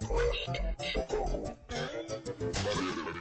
María de